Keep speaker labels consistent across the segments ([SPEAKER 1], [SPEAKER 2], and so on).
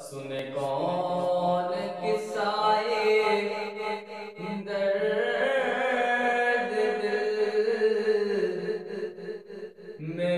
[SPEAKER 1] سنے کون کسائے میں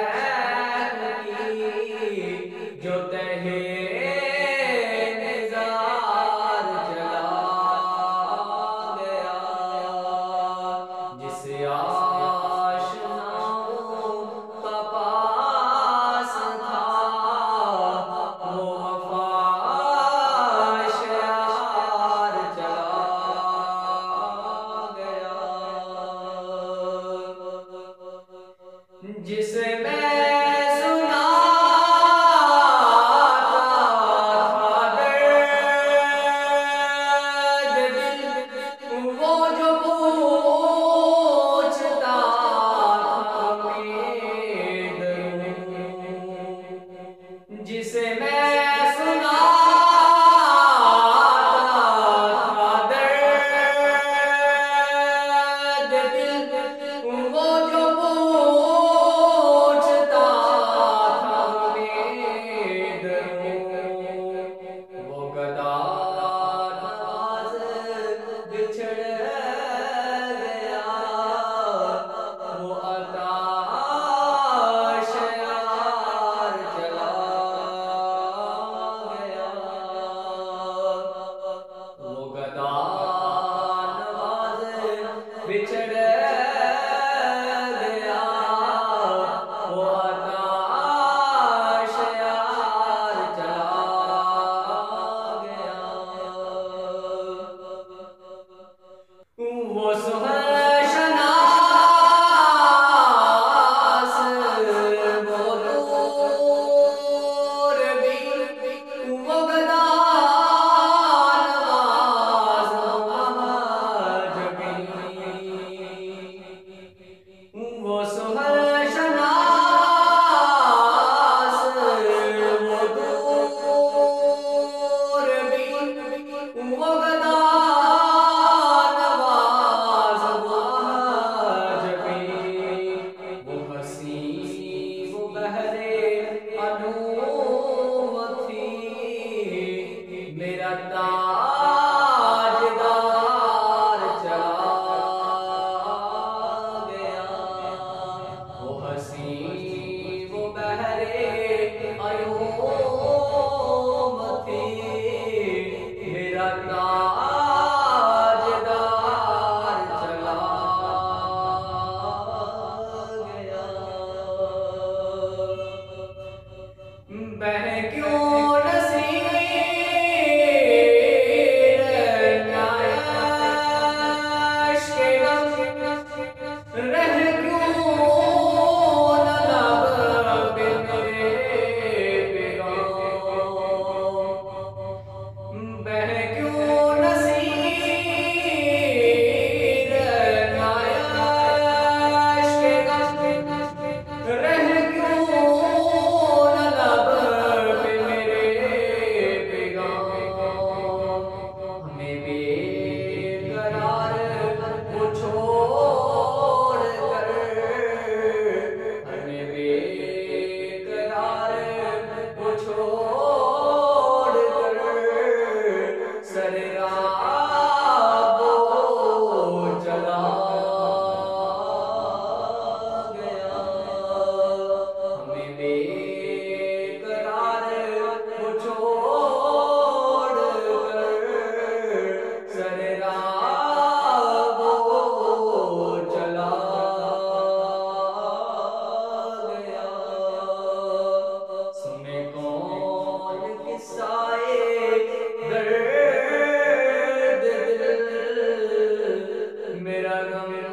[SPEAKER 1] say, man. was Naseem بهري Ghayoor أيوه. Amen.